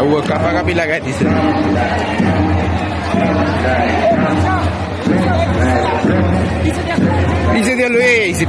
Tahu kapa kapi lah kat sini. Isi dia lu eh, isi.